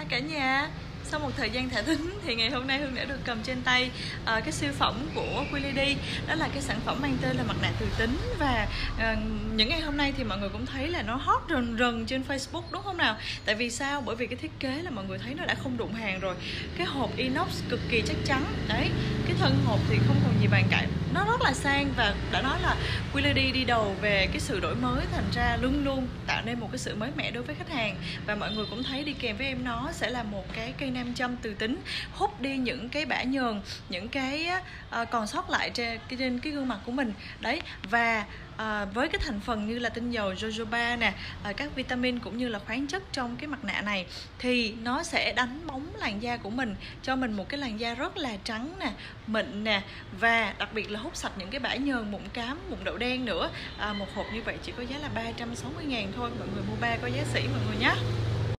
Hai cả nhà sau một thời gian thả thính thì ngày hôm nay Hương đã được cầm trên tay uh, cái siêu phẩm của Quilidi đó là cái sản phẩm mang tên là mặt nạ từ tính và uh, những ngày hôm nay thì mọi người cũng thấy là nó hot rần rần trên Facebook đúng không nào? Tại vì sao? Bởi vì cái thiết kế là mọi người thấy nó đã không đụng hàng rồi. Cái hộp inox cực kỳ chắc chắn. Đấy cái thân hộp thì không còn gì bàn cãi. Nó rất là sang và đã nói là Willady đi đầu về cái sự đổi mới thành ra luôn luôn tạo nên một cái sự mới mẻ đối với khách hàng. Và mọi người cũng thấy đi kèm với em nó sẽ là một cái cây nam châm từ tính hút đi những cái bã nhờn những cái uh, còn sót lại trên cái trên cái gương mặt của mình. Đấy và à, với cái thành phần như là tinh dầu jojoba nè à, các vitamin cũng như là khoáng chất trong cái mặt nạ này thì nó sẽ đánh bóng làn da của mình cho mình một cái làn da rất là trắng nè mịn nè và đặc biệt là hút sạch những cái bã nhờn mụn cám mụn đậu đen nữa. À, một hộp như vậy chỉ có giá là 360 ngàn thôi. Mọi người mua ba có giá sỉ mọi người nhé.